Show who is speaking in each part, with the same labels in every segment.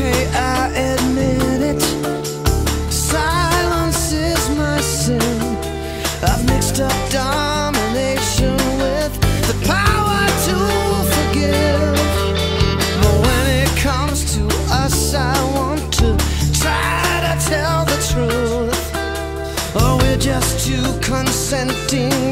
Speaker 1: okay, I admit it. Silence is my sin. I've mixed up domination with the power to forgive. But when it comes to us, I want to try to tell the truth. Or we're just too consenting.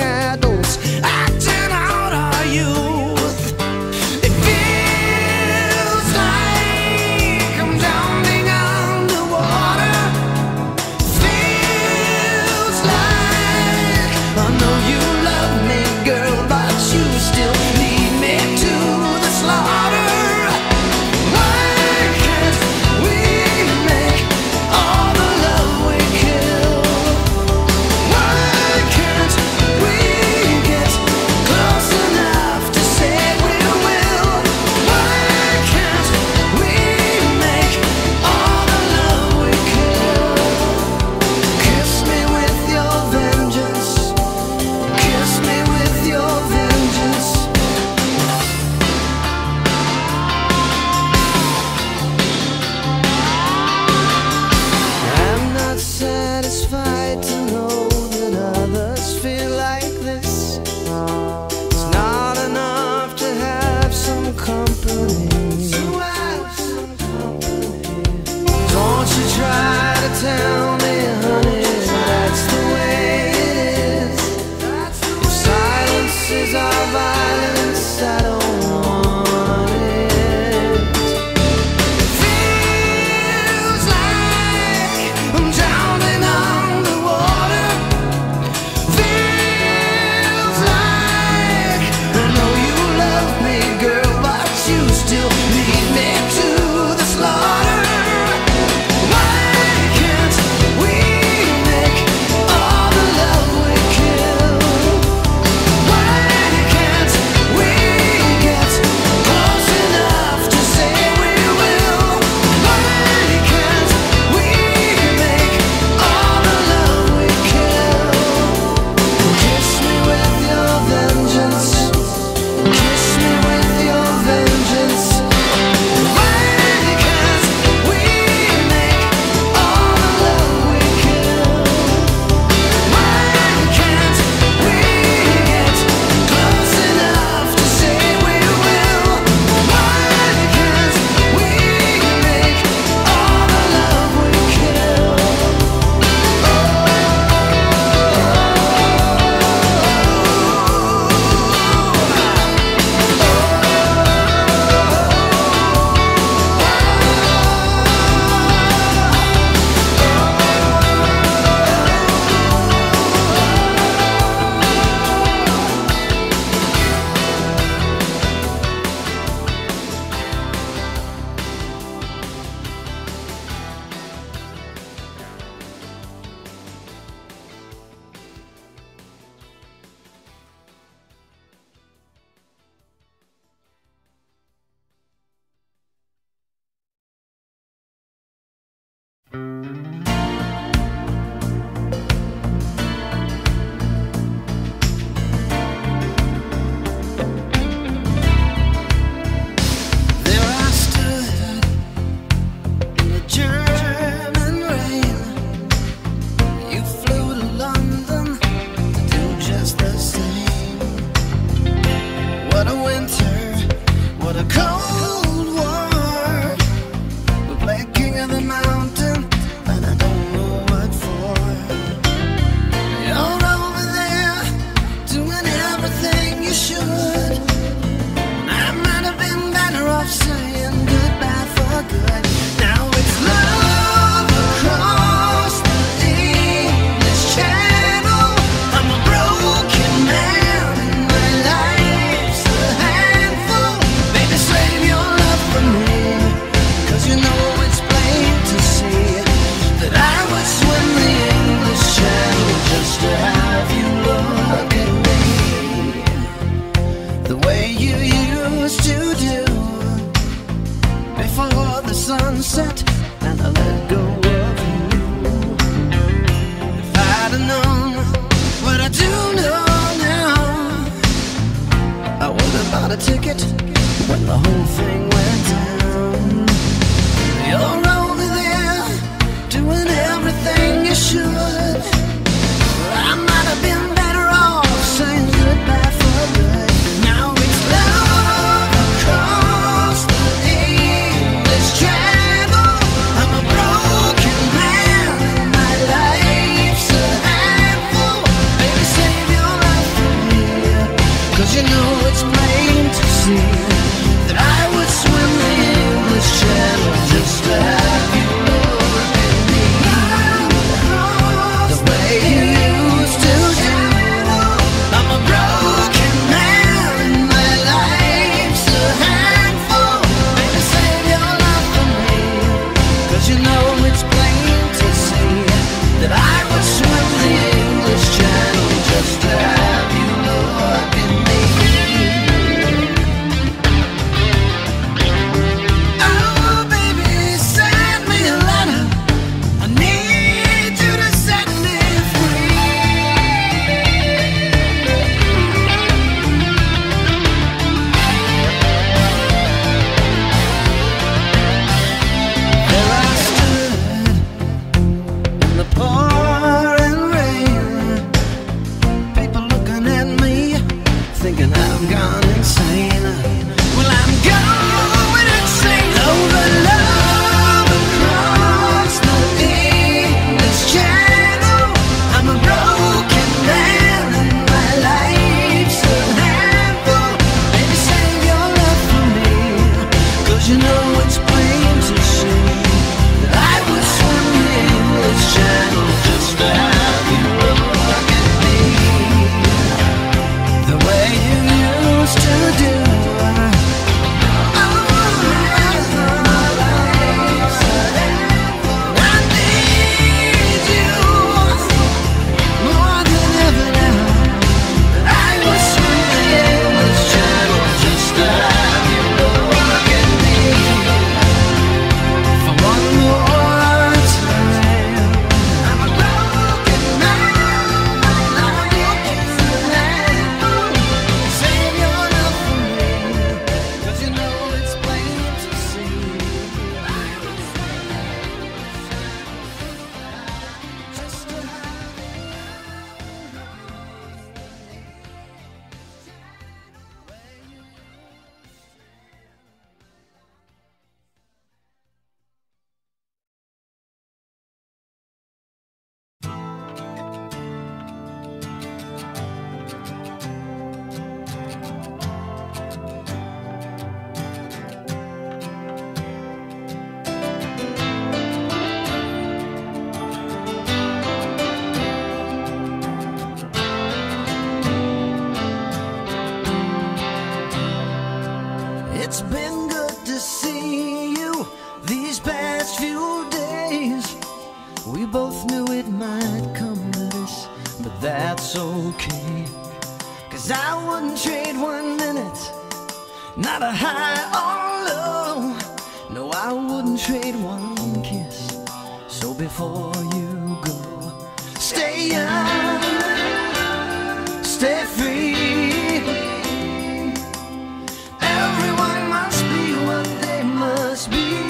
Speaker 1: Must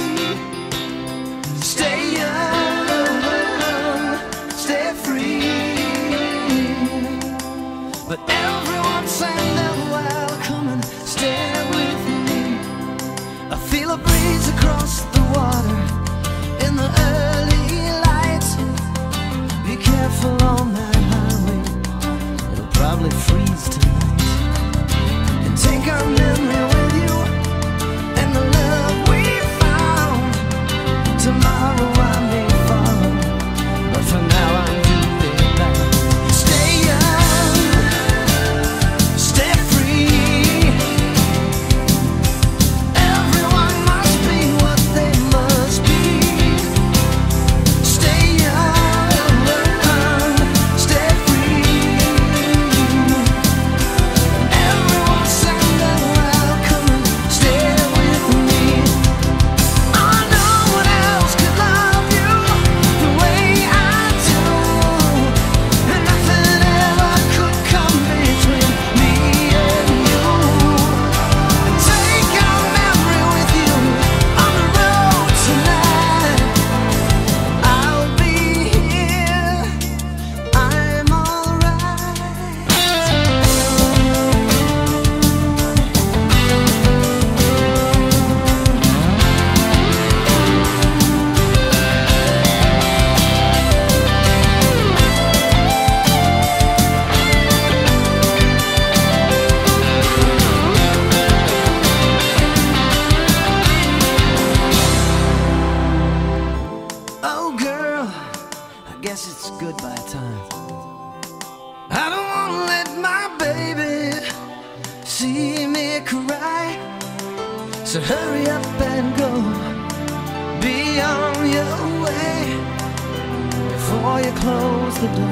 Speaker 1: the door,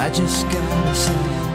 Speaker 1: I just gotta say,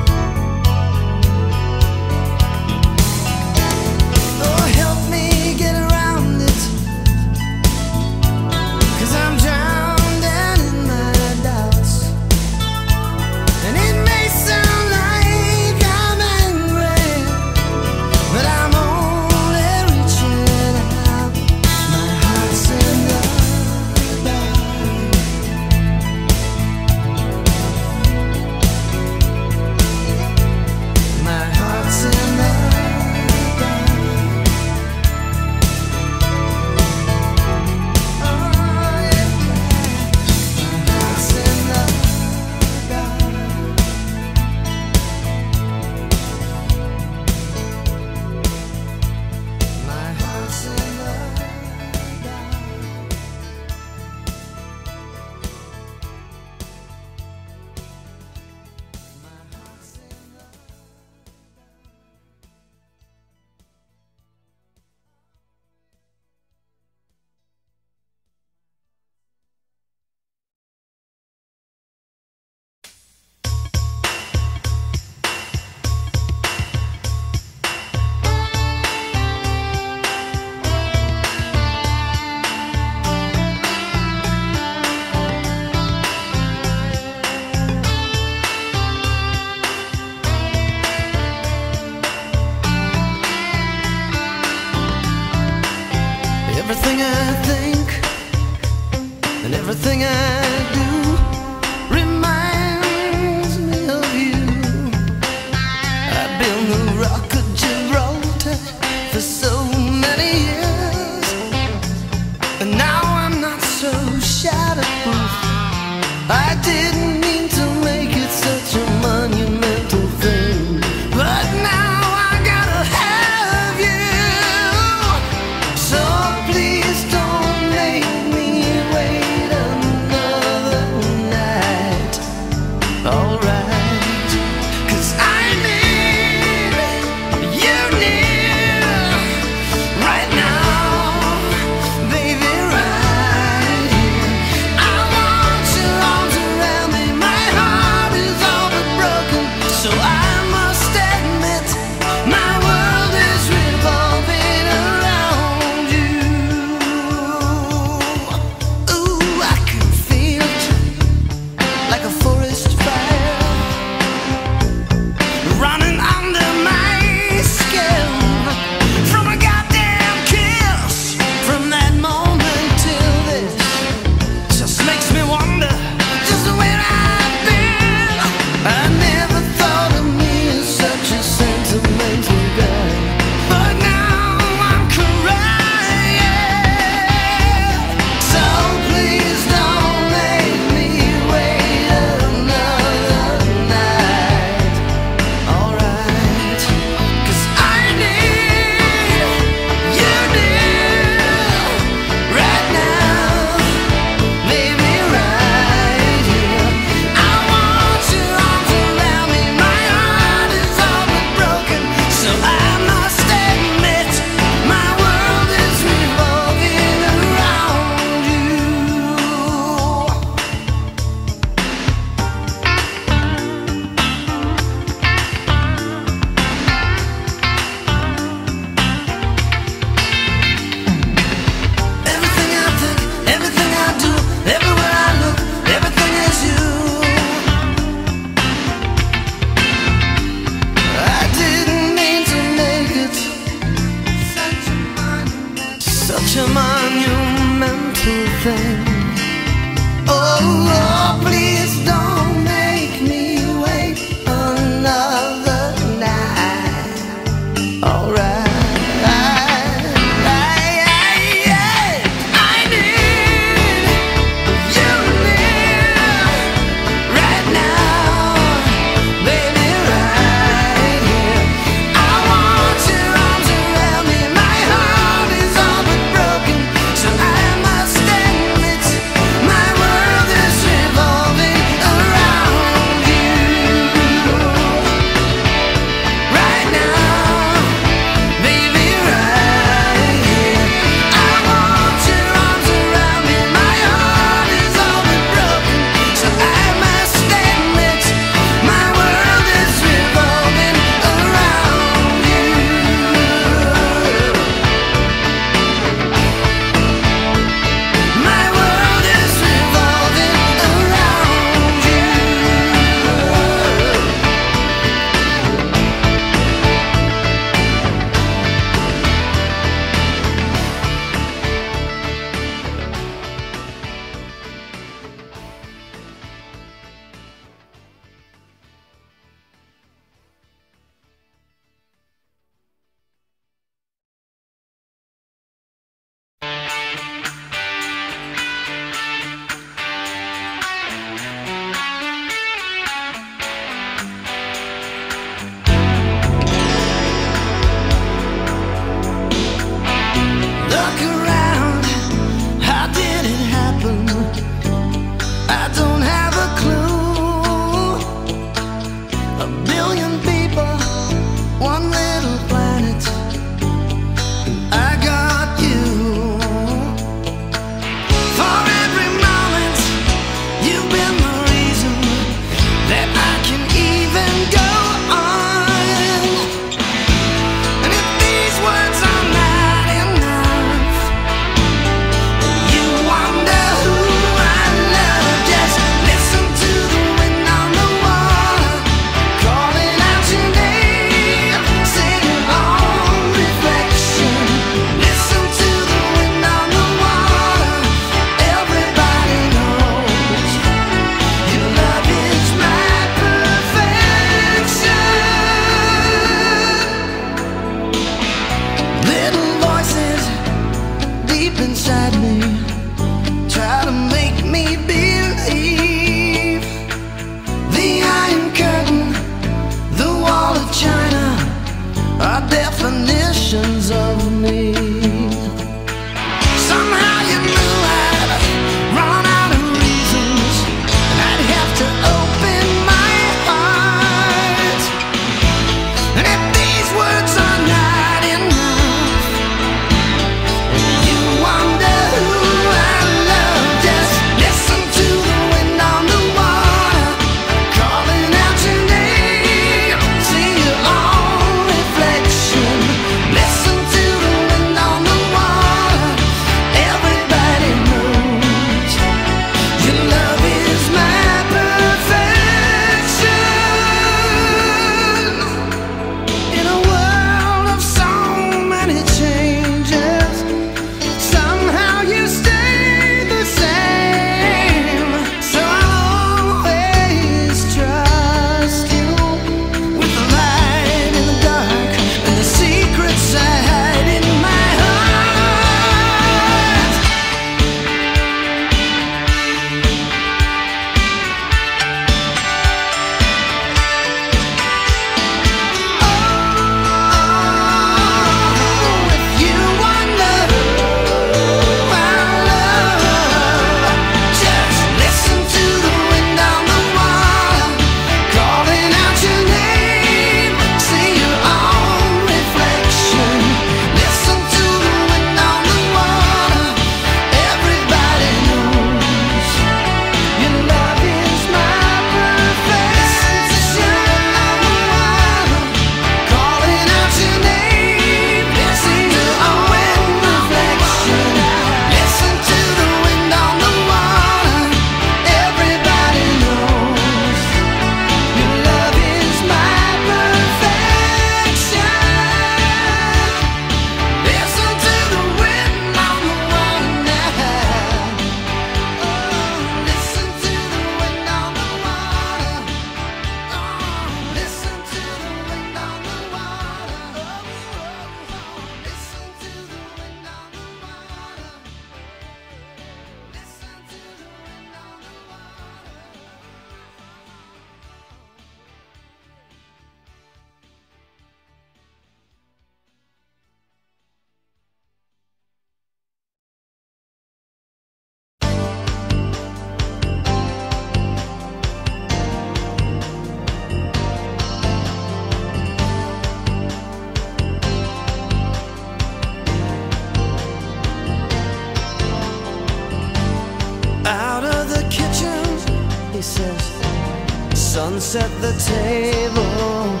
Speaker 1: set the table.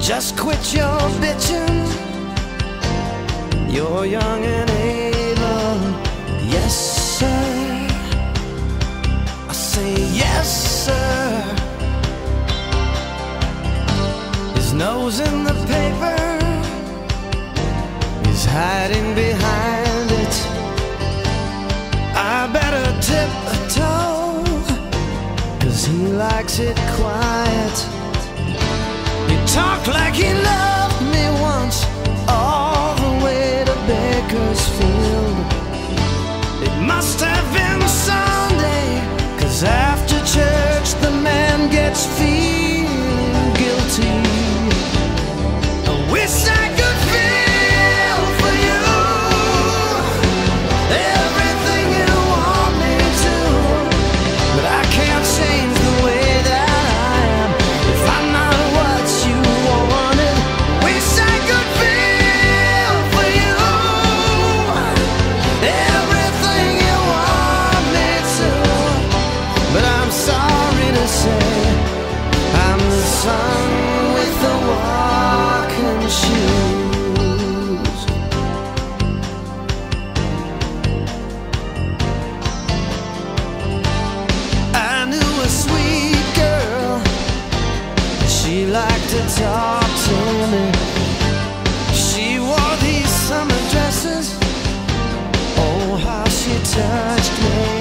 Speaker 1: Just quit your bitching. You're young and able. Yes, sir. I say yes, sir. His nose in the paper. He's hiding behind. likes it quiet. You talk like he know. She liked to talk to me. She wore these summer dresses. Oh, how she touched me.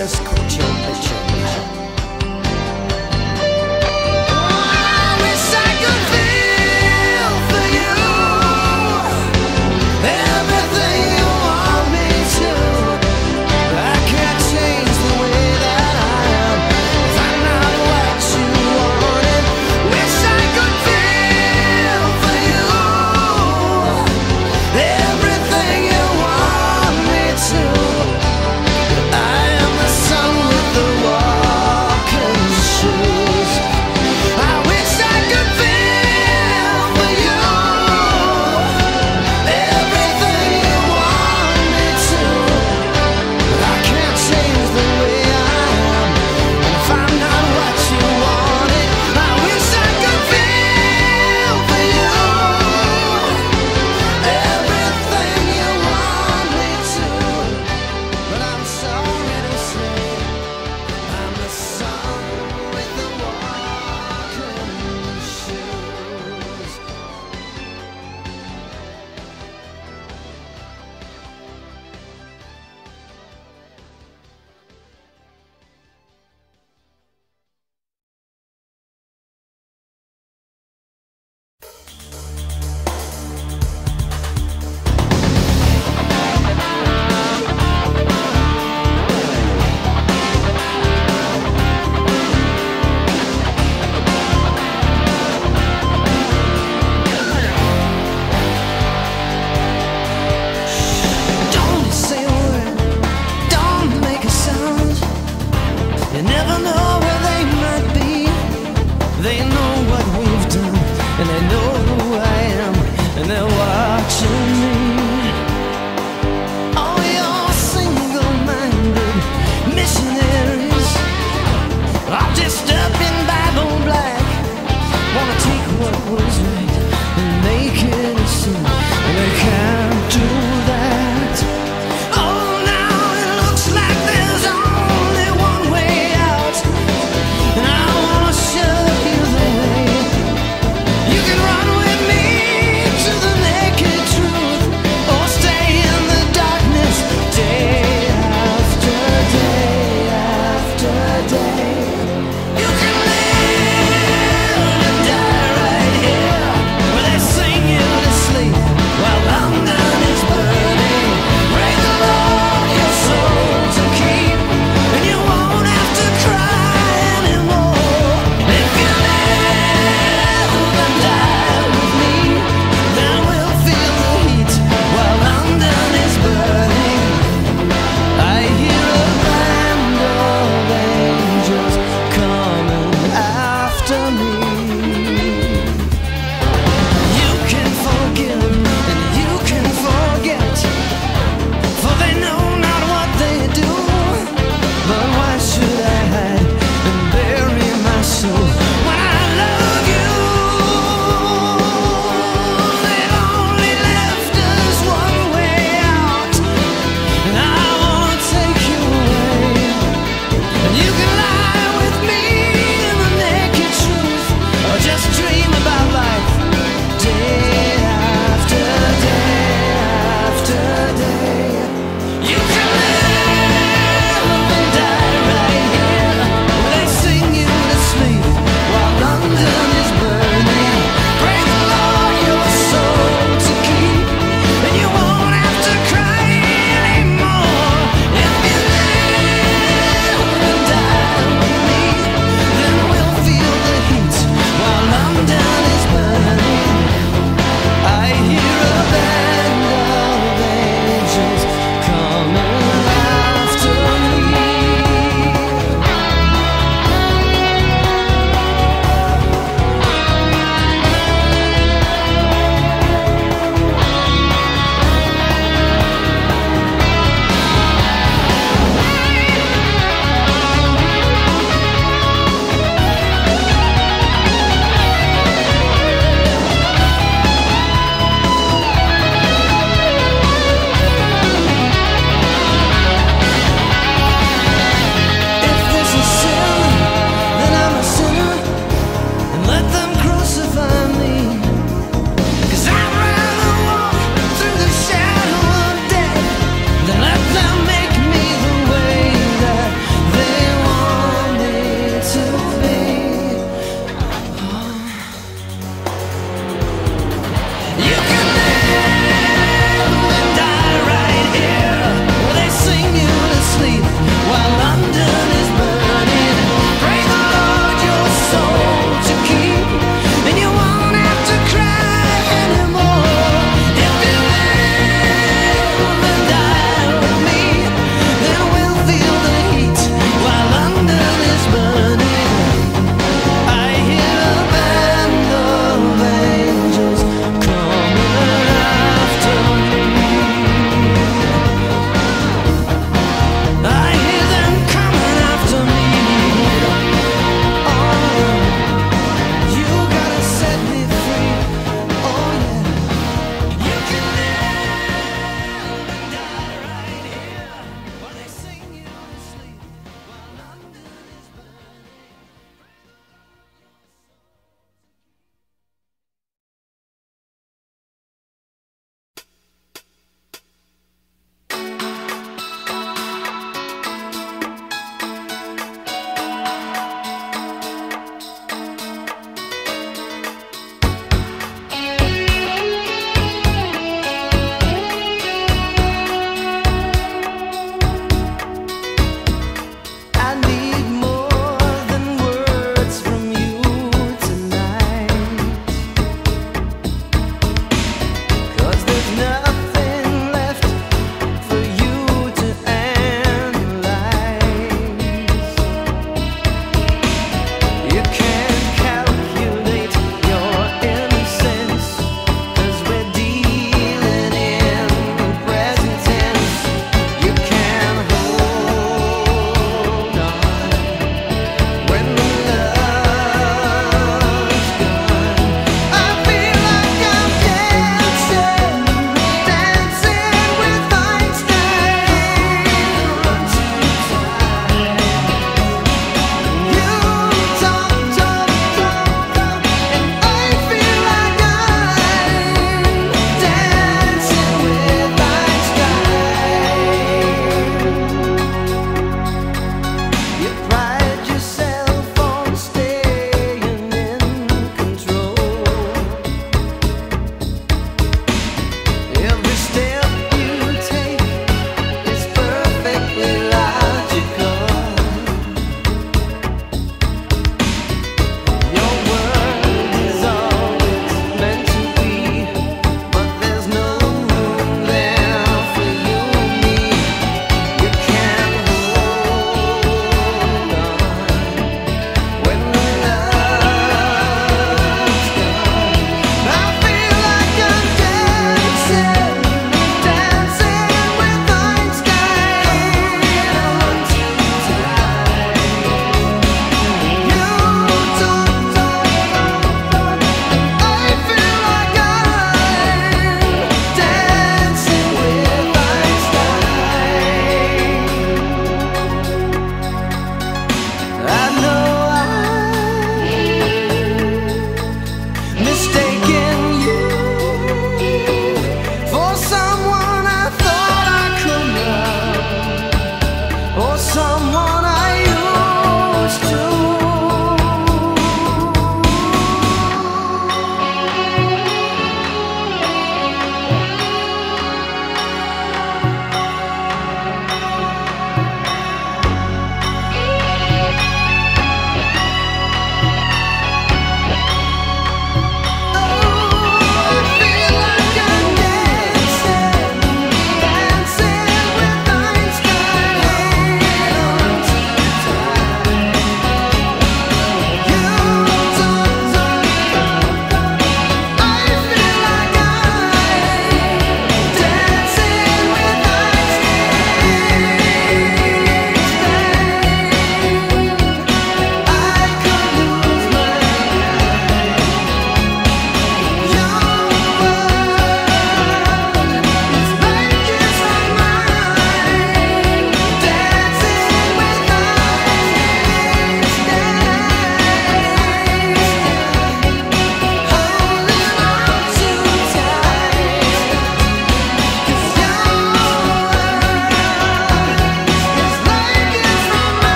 Speaker 1: just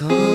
Speaker 1: Come